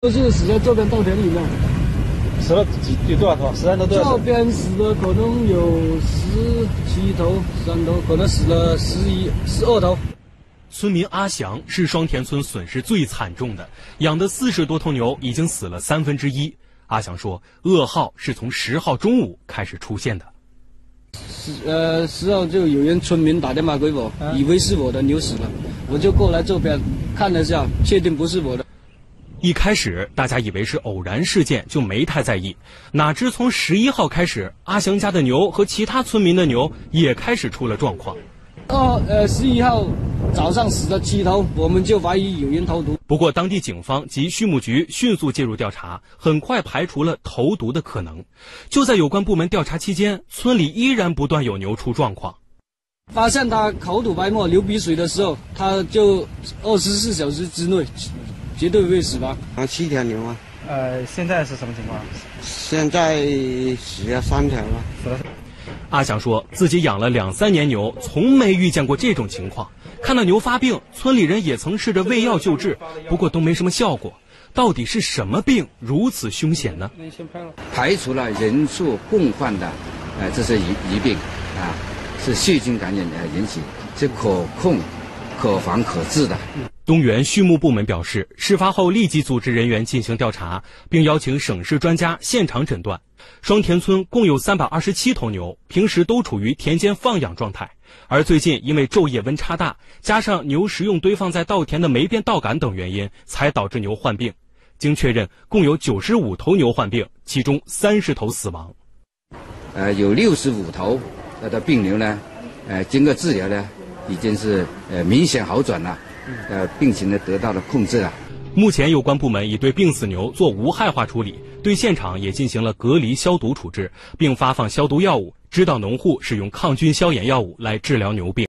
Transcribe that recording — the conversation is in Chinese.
都是死在这边稻田里面，死了几有多少头？十三头多少这边死的可能有十七头、十三头，可能死了十一、十二头。村民阿祥是双田村损失最惨重的，养的四十多头牛已经死了三分之一。阿祥说，噩耗是从十号中午开始出现的。十呃十号就有人村民打电话给我，以为是我的牛死了，我就过来这边看了一下，确定不是我的。一开始大家以为是偶然事件，就没太在意。哪知从十一号开始，阿祥家的牛和其他村民的牛也开始出了状况。哦，呃，十一号早上死了七头，我们就怀疑有人投毒。不过，当地警方及畜牧局迅速介入调查，很快排除了投毒的可能。就在有关部门调查期间，村里依然不断有牛出状况。发现它口吐白沫、流鼻水的时候，它就二十四小时之内绝对会死吧。啊，七条牛啊，呃，现在是什么情况？现在死了三条了。死了。阿祥说自己养了两三年牛，从没遇见过这种情况。看到牛发病，村里人也曾试着喂药救治，不过都没什么效果。到底是什么病如此凶险呢？排除了人畜共患的，呃，这是疑疑病，啊，是细菌感染呃引起，是可控、可防、可治的。东源畜牧部门表示，事发后立即组织人员进行调查，并邀请省市专家现场诊断。双田村共有三百二十七头牛，平时都处于田间放养状态，而最近因为昼夜温差大，加上牛食用堆放在稻田的霉变稻杆等原因，才导致牛患病。经确认，共有九十五头牛患病，其中三十头死亡。呃，有六十五头的病牛呢，呃，经过治疗呢，已经是呃明显好转了。呃，病情呢得到了控制啊。目前有关部门已对病死牛做无害化处理，对现场也进行了隔离消毒处置，并发放消毒药物，指导农户使用抗菌消炎药物来治疗牛病。